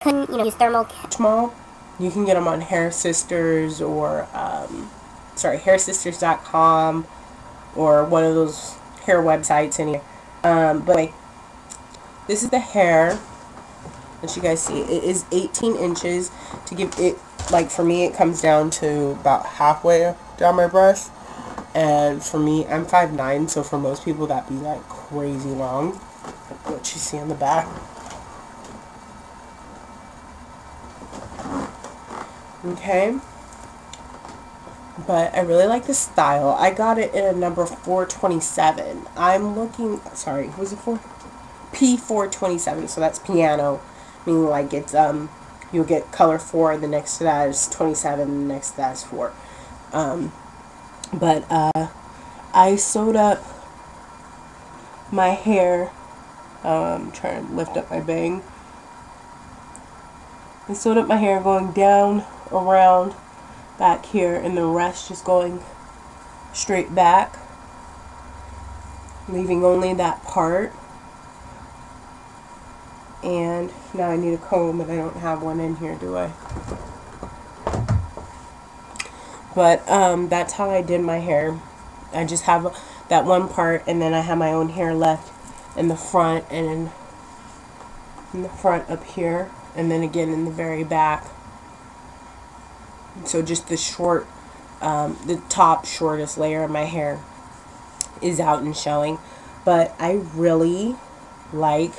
couldn't, you know, use thermal Mall. You can get them on Hair Sisters or, um, sorry, hairsisters.com or one of those hair websites anyway. Um, but like, this is the hair. As you guys see it is 18 inches. To give it like for me it comes down to about halfway down my breast and for me I'm 5'9 so for most people that'd be like crazy long. What you see on the back okay? But I really like the style. I got it in a number 427 I'm looking sorry was it for? P427 so that's piano. Meaning like it's um you'll get color 4 the next to that is 27 the next to that is 4 um but uh I sewed up my hair um trying to lift up my bang. I sewed up my hair going down around back here and the rest just going straight back leaving only that part. And now I need a comb and I don't have one in here do I? But um, that's how I did my hair. I just have that one part and then I have my own hair left in the front and in the front up here and then again in the very back so just the short um, the top shortest layer of my hair is out and showing but I really like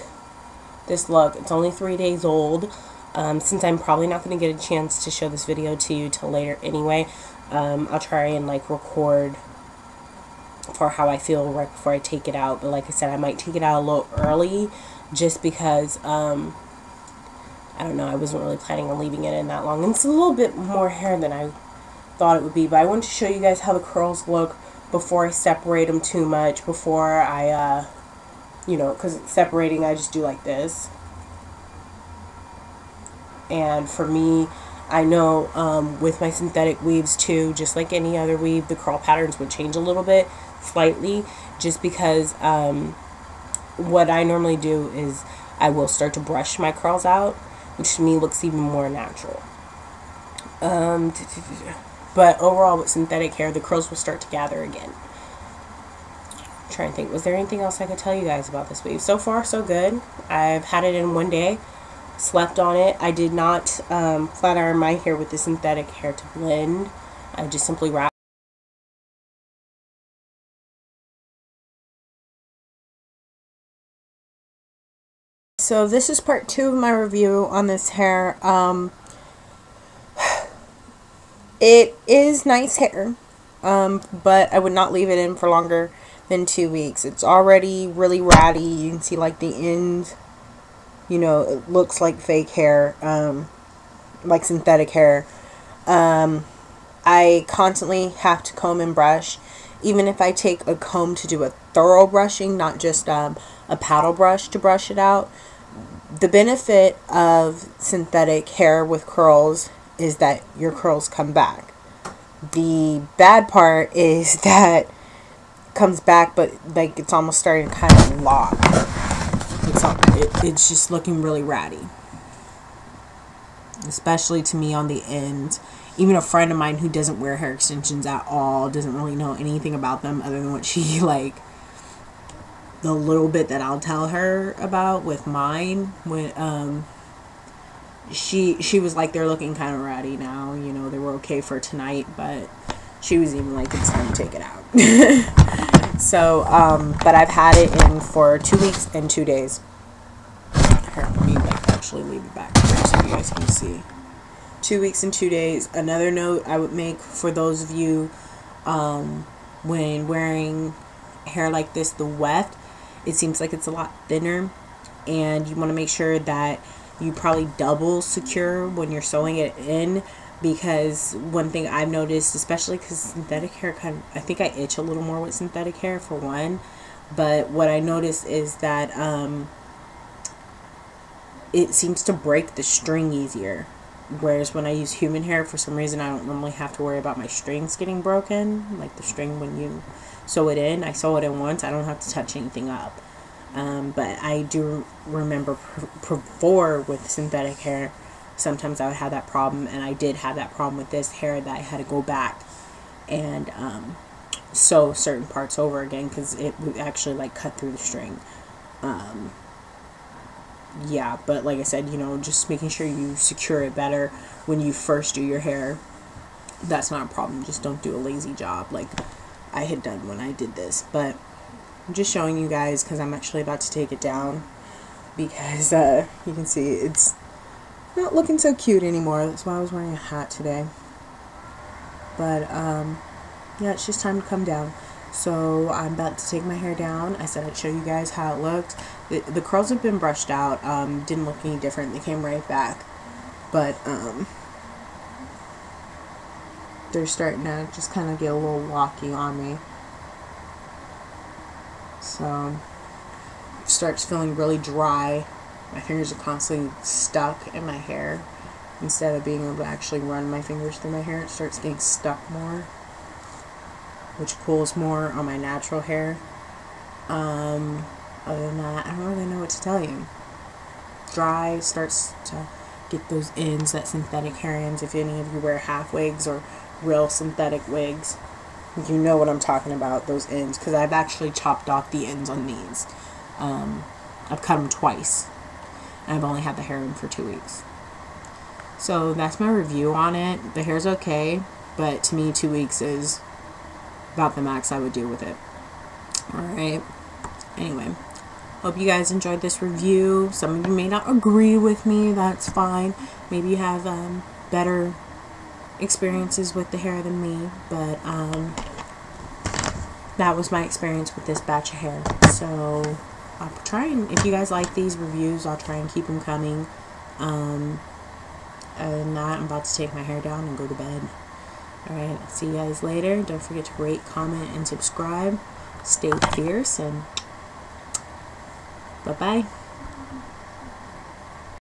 this look. It's only three days old. Um, since I'm probably not going to get a chance to show this video to you till later anyway, um, I'll try and like record for how I feel right before I take it out. But like I said, I might take it out a little early just because, um, I don't know, I wasn't really planning on leaving it in that long. And it's a little bit more hair than I thought it would be. But I wanted to show you guys how the curls look before I separate them too much, before I, uh, you know, because separating, I just do like this. And for me, I know um, with my synthetic weaves too, just like any other weave, the curl patterns would change a little bit, slightly, just because um, what I normally do is I will start to brush my curls out, which to me looks even more natural. Um, but overall, with synthetic hair, the curls will start to gather again I'm trying to think, was there anything else I could tell you guys about this weave? So far, so good. I've had it in one day, slept on it. I did not um, flat iron my hair with the synthetic hair to blend. I just simply wrapped. So this is part two of my review on this hair. Um, it is nice hair, um, but I would not leave it in for longer than two weeks. It's already really ratty. You can see like the end, you know, it looks like fake hair, um, like synthetic hair. Um, I constantly have to comb and brush. Even if I take a comb to do a thorough brushing, not just um, a paddle brush to brush it out. The benefit of synthetic hair with curls is that your curls come back. The bad part is that comes back, but like it's almost starting to kind of lock. It's, it, it's just looking really ratty. Especially to me on the end. Even a friend of mine who doesn't wear hair extensions at all, doesn't really know anything about them other than what she like the little bit that I'll tell her about with mine when um she she was like they're looking kind of ratty now you know they were okay for tonight but she was even like, it's time to take it out. so, um, but I've had it in for two weeks and two days. Here, let me like actually leave it back here so you guys can see. Two weeks and two days. Another note I would make for those of you um, when wearing hair like this, the weft, it seems like it's a lot thinner. And you want to make sure that you probably double secure when you're sewing it in because one thing I've noticed, especially because synthetic hair kind of, I think I itch a little more with synthetic hair for one, but what I noticed is that um, it seems to break the string easier. Whereas when I use human hair, for some reason, I don't normally have to worry about my strings getting broken. Like the string when you sew it in, I sew it in once, I don't have to touch anything up. Um, but I do remember before with synthetic hair, sometimes I would have that problem, and I did have that problem with this hair that I had to go back and um, sew certain parts over again because it would actually like cut through the string. Um, yeah, but like I said, you know, just making sure you secure it better when you first do your hair. That's not a problem. Just don't do a lazy job like I had done when I did this. But I'm just showing you guys because I'm actually about to take it down because uh, you can see it's not looking so cute anymore. That's why I was wearing a hat today. But um, yeah, it's just time to come down. So I'm about to take my hair down. I said I'd show you guys how it looked. The, the curls have been brushed out. Um, didn't look any different. They came right back. But um, they're starting to just kind of get a little walky on me. So starts feeling really dry. My fingers are constantly stuck in my hair. Instead of being able to actually run my fingers through my hair, it starts getting stuck more. Which cools more on my natural hair. Um, other than that, I don't really know what to tell you. Dry starts to get those ends, that synthetic hair ends. If any of you wear half wigs or real synthetic wigs, you know what I'm talking about, those ends, because I've actually chopped off the ends on these. Um, I've cut them twice. And I've only had the hair in for two weeks. So that's my review on it. The hair's okay, but to me, two weeks is about the max I would do with it. Alright. Anyway, hope you guys enjoyed this review. Some of you may not agree with me. That's fine. Maybe you have um, better experiences with the hair than me, but um, that was my experience with this batch of hair. So I'll try and, if you guys like these reviews, I'll try and keep them coming. Um, than that, I'm about to take my hair down and go to bed. Alright, see you guys later. Don't forget to rate, comment, and subscribe. Stay fierce and bye-bye.